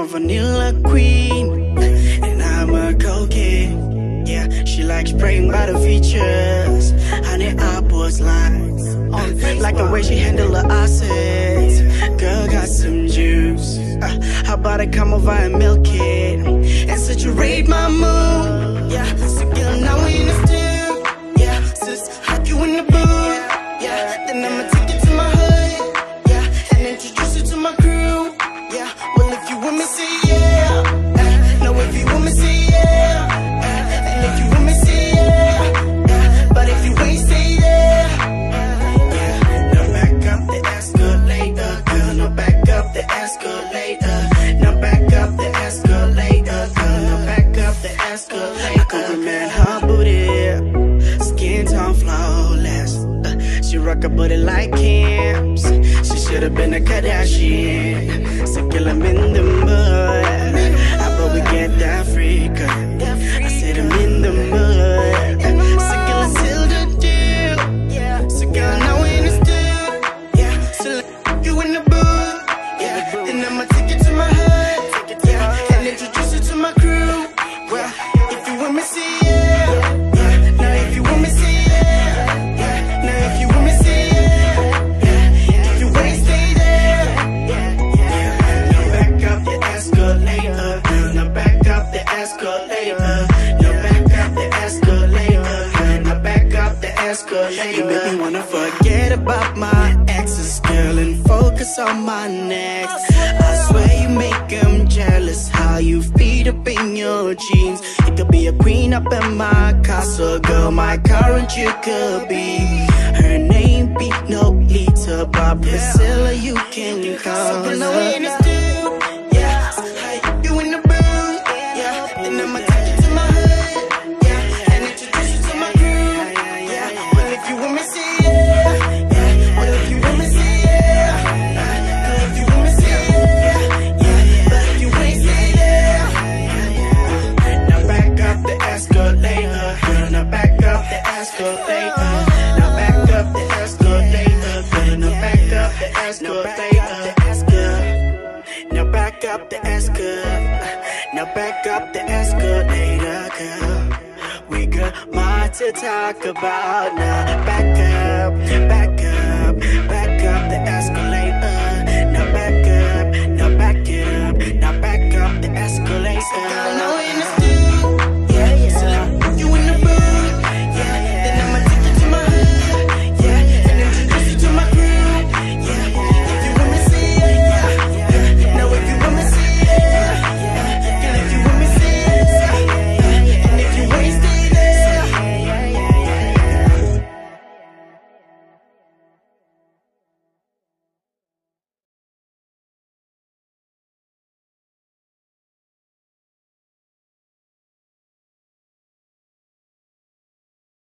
vanilla queen, and I'm a cocaine. Yeah, she likes praying by the features, honey apples lines. Like the way she handle her assets. Girl got some juice. Uh, how about I come over and milk it rock her booty like Kim's. She should've been a Kardashian. So I'm in the mud. How about we get that freakin'? I You make me wanna forget about my exes, girl, and focus on my next. I swear you make them jealous how you feed up in your jeans. You could be a queen up in my castle, girl. My current you could be. Her name be no Nolita, but Priscilla you can call her. stew, yeah. You in the booth, yeah. And I'ma take you to my back up the escalator. Now back up the escalator, girl. We got more to talk about now. Back up, back up, back up the escalator.